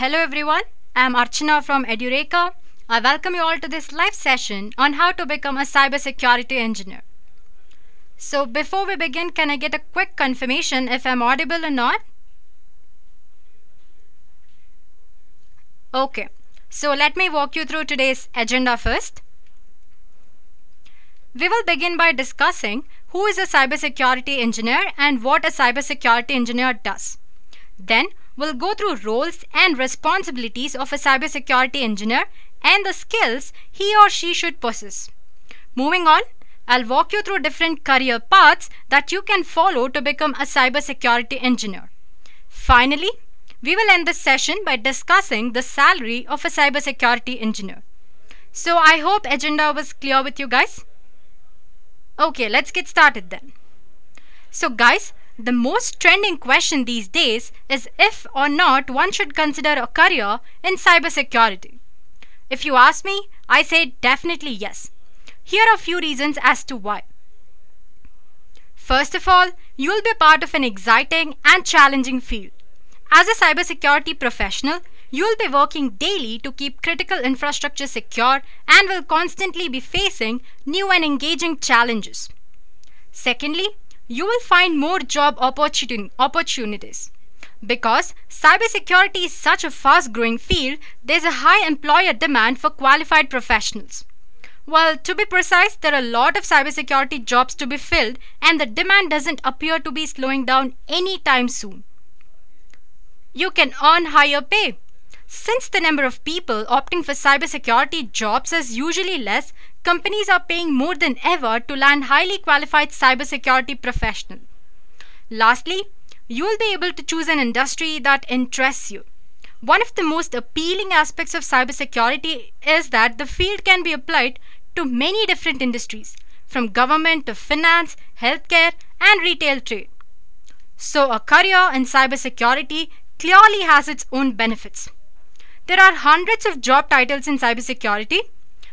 Hello everyone, I am Archana from Edureka. I welcome you all to this live session on how to become a cybersecurity engineer. So before we begin, can I get a quick confirmation if I'm audible or not? Okay, so let me walk you through today's agenda first. We will begin by discussing who is a cybersecurity engineer and what a cybersecurity engineer does. Then we'll go through roles and responsibilities of a cybersecurity engineer and the skills he or she should possess. Moving on, I'll walk you through different career paths that you can follow to become a cybersecurity engineer. Finally, we will end this session by discussing the salary of a cybersecurity engineer. So I hope agenda was clear with you guys. Okay, let's get started then. So guys, the most trending question these days is if or not one should consider a career in cybersecurity. If you ask me, I say definitely yes. Here are a few reasons as to why. First of all, you will be part of an exciting and challenging field. As a cybersecurity professional, you will be working daily to keep critical infrastructure secure and will constantly be facing new and engaging challenges. Secondly, you will find more job opportunities. Because cybersecurity is such a fast growing field, there's a high employer demand for qualified professionals. Well, to be precise, there are a lot of cybersecurity jobs to be filled, and the demand doesn't appear to be slowing down anytime soon. You can earn higher pay. Since the number of people opting for cybersecurity jobs is usually less, companies are paying more than ever to land highly qualified cybersecurity professionals. Lastly, you will be able to choose an industry that interests you. One of the most appealing aspects of cybersecurity is that the field can be applied to many different industries, from government to finance, healthcare, and retail trade. So, a career in cybersecurity clearly has its own benefits. There are hundreds of job titles in cybersecurity,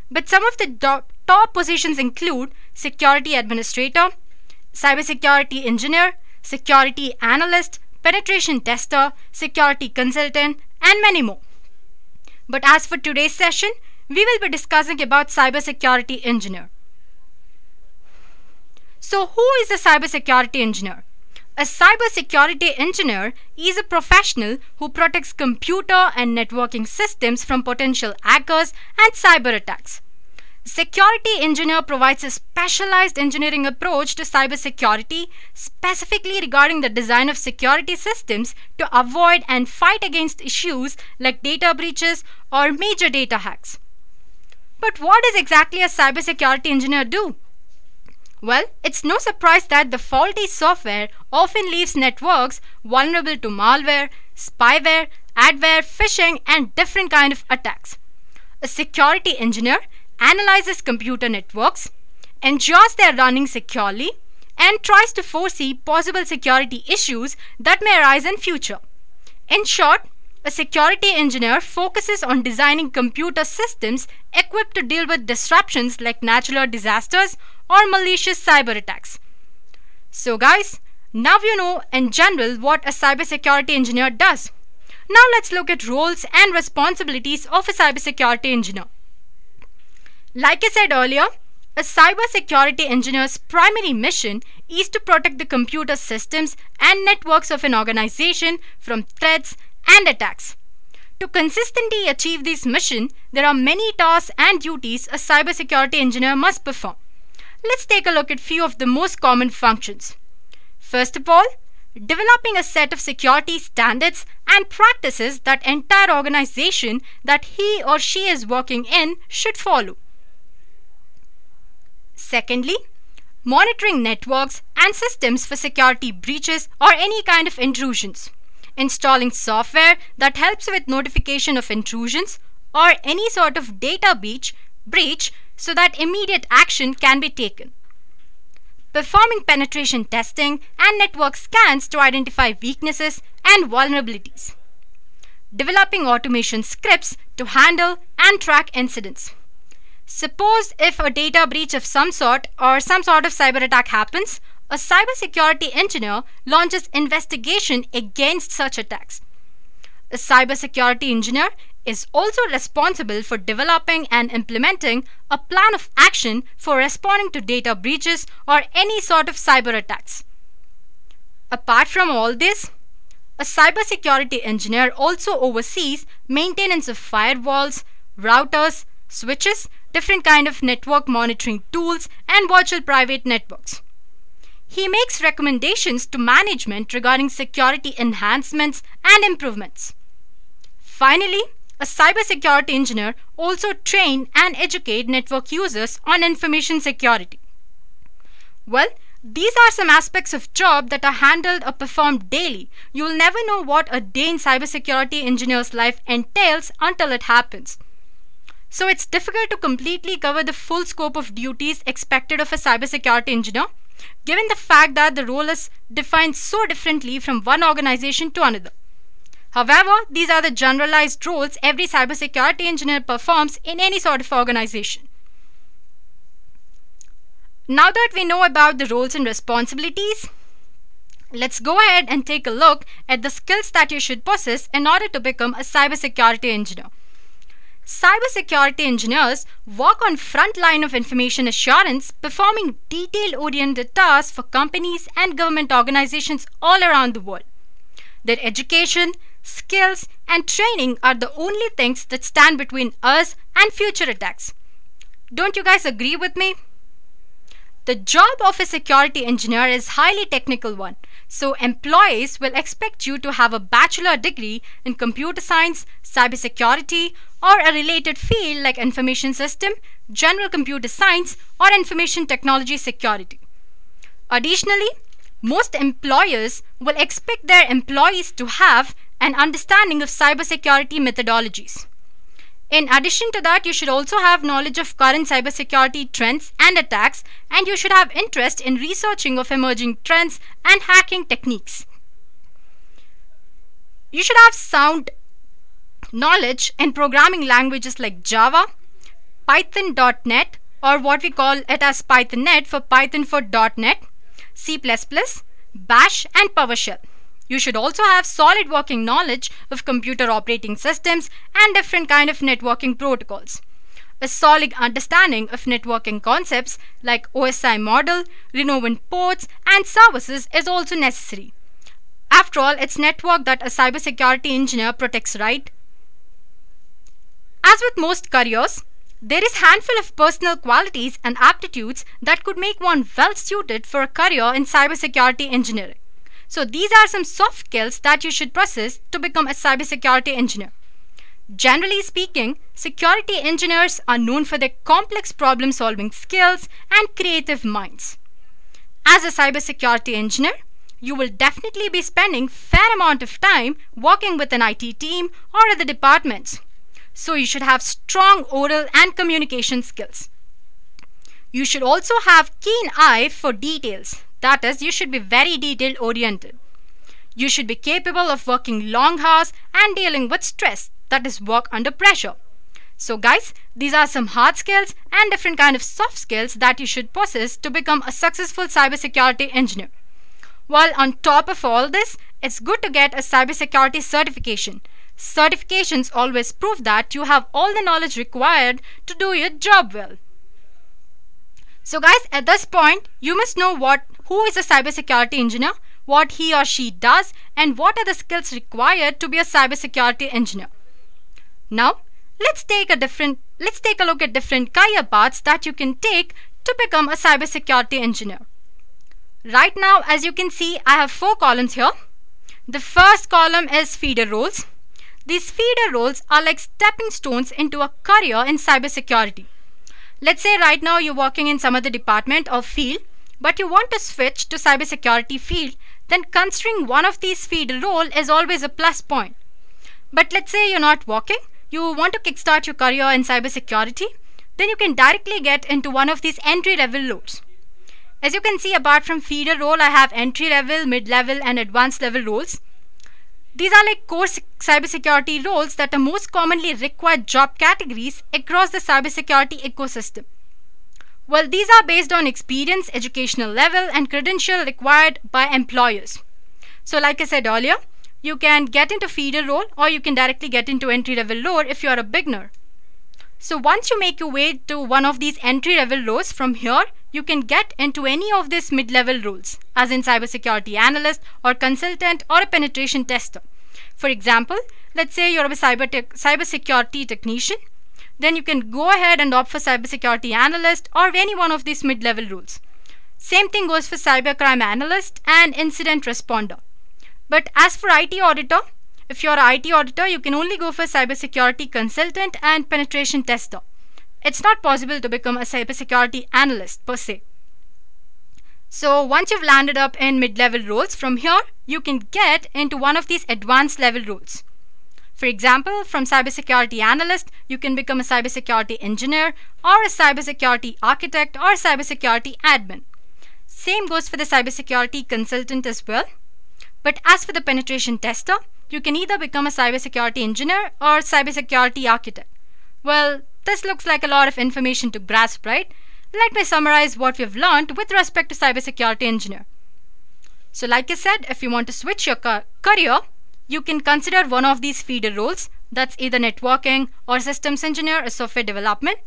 but some of the top positions include security administrator, cybersecurity engineer, security analyst, penetration tester, security consultant, and many more. But as for today's session, we will be discussing about cybersecurity engineer. So who is a cybersecurity engineer? A cybersecurity engineer is a professional who protects computer and networking systems from potential hackers and cyber attacks. Security engineer provides a specialized engineering approach to cybersecurity, specifically regarding the design of security systems to avoid and fight against issues like data breaches or major data hacks. But what does exactly a cybersecurity engineer do? Well, it's no surprise that the faulty software often leaves networks vulnerable to malware, spyware, adware, phishing, and different kind of attacks. A security engineer analyzes computer networks, ensures they are running securely, and tries to foresee possible security issues that may arise in future. In short, a security engineer focuses on designing computer systems equipped to deal with disruptions like natural disasters or malicious cyber attacks. So guys, now you know in general what a cybersecurity engineer does. Now let's look at roles and responsibilities of a cybersecurity engineer. Like I said earlier, a cybersecurity engineer's primary mission is to protect the computer systems and networks of an organization from threats and attacks. To consistently achieve this mission, there are many tasks and duties a cybersecurity engineer must perform. Let's take a look at few of the most common functions. First of all, developing a set of security standards and practices that entire organization that he or she is working in should follow. Secondly, monitoring networks and systems for security breaches or any kind of intrusions. Installing software that helps with notification of intrusions or any sort of data breach, breach so that immediate action can be taken. Performing penetration testing and network scans to identify weaknesses and vulnerabilities. Developing automation scripts to handle and track incidents. Suppose if a data breach of some sort or some sort of cyber attack happens, a cybersecurity engineer launches investigation against such attacks. A cybersecurity engineer is also responsible for developing and implementing a plan of action for responding to data breaches or any sort of cyber attacks. Apart from all this, a cybersecurity engineer also oversees maintenance of firewalls, routers, switches, different kind of network monitoring tools and virtual private networks. He makes recommendations to management regarding security enhancements and improvements. Finally, a cybersecurity engineer also train and educate network users on information security. Well, these are some aspects of job that are handled or performed daily. You'll never know what a day in cybersecurity engineer's life entails until it happens. So it's difficult to completely cover the full scope of duties expected of a cybersecurity engineer, given the fact that the role is defined so differently from one organization to another. However, these are the generalized roles every cybersecurity engineer performs in any sort of organization. Now that we know about the roles and responsibilities, let's go ahead and take a look at the skills that you should possess in order to become a cybersecurity engineer. Cybersecurity engineers work on front line of information assurance, performing detail-oriented tasks for companies and government organizations all around the world. Their education, skills, and training are the only things that stand between us and future attacks. Don't you guys agree with me? The job of a security engineer is highly technical one, so employees will expect you to have a bachelor degree in computer science, cybersecurity, or a related field like information system, general computer science, or information technology security. Additionally, most employers will expect their employees to have an understanding of cybersecurity methodologies. In addition to that, you should also have knowledge of current cybersecurity trends and attacks, and you should have interest in researching of emerging trends and hacking techniques. You should have sound knowledge in programming languages like Java, Python.NET, or what we call it as PythonNet for Python for .NET, C++, Bash, and PowerShell. You should also have solid working knowledge of computer operating systems and different kind of networking protocols. A solid understanding of networking concepts like OSI model, well-known ports, and services is also necessary. After all, it's network that a cybersecurity engineer protects, right? As with most careers, there is handful of personal qualities and aptitudes that could make one well suited for a career in cybersecurity engineering. So these are some soft skills that you should possess to become a cybersecurity engineer. Generally speaking, security engineers are known for their complex problem solving skills and creative minds. As a cybersecurity engineer, you will definitely be spending fair amount of time working with an IT team or other departments. So you should have strong oral and communication skills. You should also have keen eye for details that is, you should be very detail oriented. You should be capable of working long hours and dealing with stress, that is work under pressure. So guys, these are some hard skills and different kind of soft skills that you should possess to become a successful cybersecurity engineer. While on top of all this, it's good to get a cybersecurity certification. Certifications always prove that you have all the knowledge required to do your job well. So guys, at this point, you must know what who is a cybersecurity engineer, what he or she does, and what are the skills required to be a cybersecurity engineer. Now, let's take a different let's take a look at different career paths that you can take to become a cybersecurity engineer. Right now, as you can see, I have four columns here. The first column is feeder roles. These feeder roles are like stepping stones into a career in cybersecurity. Let's say right now you're working in some other department or field but you want to switch to cybersecurity field, then considering one of these feeder role is always a plus point. But let's say you're not working, you want to kickstart your career in cybersecurity, then you can directly get into one of these entry level roles. As you can see, apart from feeder role, I have entry level, mid level, and advanced level roles. These are like core cybersecurity roles that are most commonly required job categories across the cybersecurity ecosystem. Well, these are based on experience, educational level, and credential required by employers. So, like I said earlier, you can get into feeder role or you can directly get into entry level role if you are a beginner. So once you make your way to one of these entry level roles from here, you can get into any of these mid level roles, as in cybersecurity analyst or consultant or a penetration tester. For example, let's say you're a cyber tech, cybersecurity technician, then you can go ahead and opt for cybersecurity analyst or any one of these mid level roles. Same thing goes for cybercrime analyst and incident responder. But as for IT auditor, if you're an IT auditor, you can only go for cybersecurity consultant and penetration tester. It's not possible to become a cybersecurity analyst per se. So once you've landed up in mid-level roles, from here you can get into one of these advanced level roles. For example, from cybersecurity analyst, you can become a cybersecurity engineer or a cybersecurity architect or cybersecurity admin. Same goes for the cybersecurity consultant as well. But as for the penetration tester, you can either become a cybersecurity engineer or cybersecurity architect. Well, this looks like a lot of information to grasp, right? Let me summarize what we've learned with respect to cybersecurity engineer. So like I said, if you want to switch your career, you can consider one of these feeder roles. That's either networking or systems engineer or software development.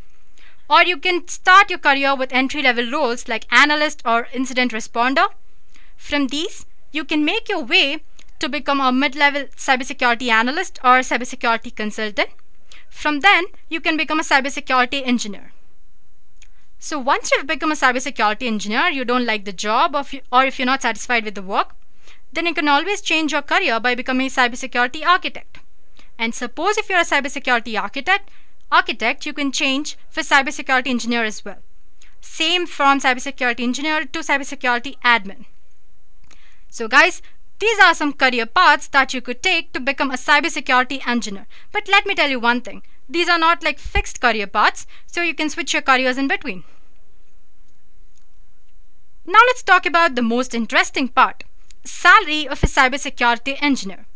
Or you can start your career with entry level roles like analyst or incident responder. From these, you can make your way to become a mid-level cybersecurity analyst or cybersecurity consultant. From then, you can become a cybersecurity engineer. So once you've become a cybersecurity engineer, you don't like the job or if, you're not satisfied with the work, then you can always change your career by becoming a cybersecurity architect. And suppose if you're a cybersecurity architect, architect you can change for cybersecurity engineer as well. Same from cybersecurity engineer to cybersecurity admin. So guys, these are some career paths that you could take to become a cybersecurity engineer. But let me tell you one thing. These are not like fixed career paths, so you can switch your careers in between. Now let's talk about the most interesting part, salary of a cybersecurity engineer.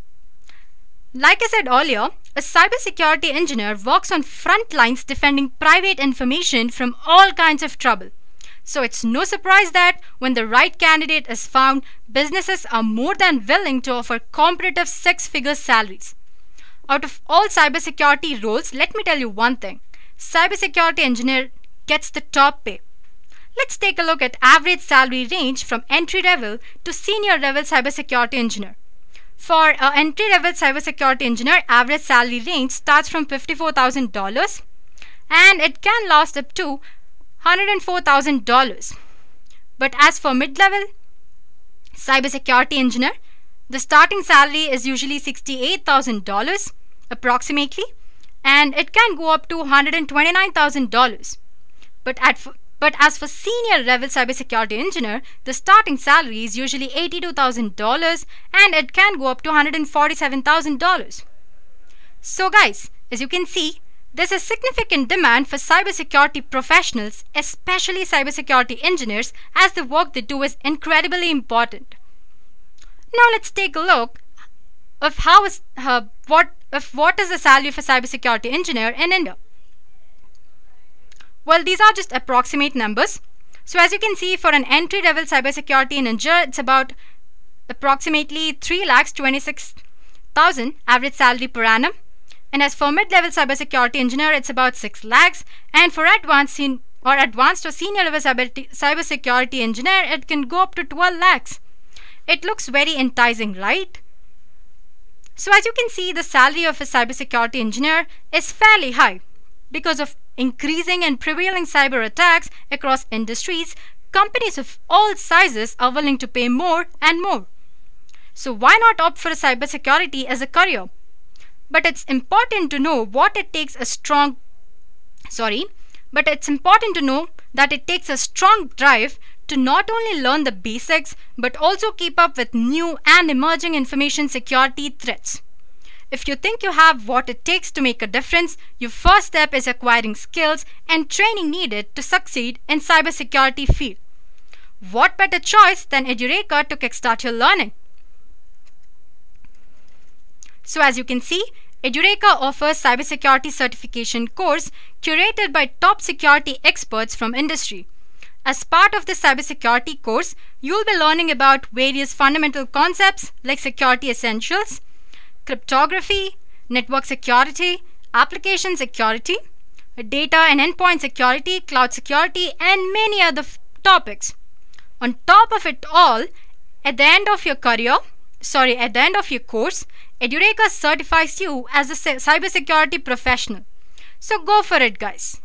Like I said earlier, a cybersecurity engineer works on front lines defending private information from all kinds of trouble. So it's no surprise that when the right candidate is found, businesses are more than willing to offer competitive six figure salaries. Out of all cybersecurity roles, let me tell you one thing cybersecurity engineer gets the top pay. Let's take a look at average salary range from entry level to senior level cybersecurity engineer. For an entry level cybersecurity engineer, average salary range starts from $54,000 and it can last up to $104,000. But as for mid-level cybersecurity engineer, the starting salary is usually $68,000 approximately and it can go up to $129,000. But at but as for senior level cybersecurity engineer, the starting salary is usually $82,000 and it can go up to $147,000. So guys, as you can see, there's a significant demand for cybersecurity professionals, especially cybersecurity engineers, as the work they do is incredibly important. Now let's take a look of how is uh, what of what is the salary of a cybersecurity engineer in India. Well, these are just approximate numbers. So as you can see, for an entry-level cybersecurity in India, it's about approximately 3 lakhs 26,000 average salary per annum. And as for mid-level cybersecurity engineer, it's about 6 lakhs. And for advanced or advanced or senior level cybersecurity engineer, it can go up to 12 lakhs. It looks very enticing, right? So as you can see, the salary of a cybersecurity engineer is fairly high. Because of increasing and prevailing cyber attacks across industries, companies of all sizes are willing to pay more and more. So why not opt for cybersecurity as a career? But it's important to know what it takes a strong sorry but it's important to know that it takes a strong drive to not only learn the basics but also keep up with new and emerging information security threats. If you think you have what it takes to make a difference, your first step is acquiring skills and training needed to succeed in cybersecurity field. What better choice than Edureka to kickstart your learning? So as you can see, Edureka offers cybersecurity certification course curated by top security experts from industry. As part of the cybersecurity course, you'll be learning about various fundamental concepts like security essentials, cryptography, network security, application security, data and endpoint security, cloud security, and many other topics. On top of it all, at the end of your career, sorry, at the end of your course, Edureka certifies you as a cybersecurity professional. So go for it, guys.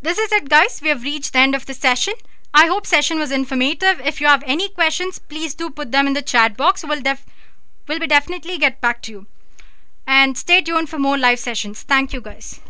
This is it, guys. We have reached the end of the session. I hope session was informative. If you have any questions, please do put them in the chat box. We'll def- we'll be definitely get back to you. And stay tuned for more live sessions. Thank you, guys.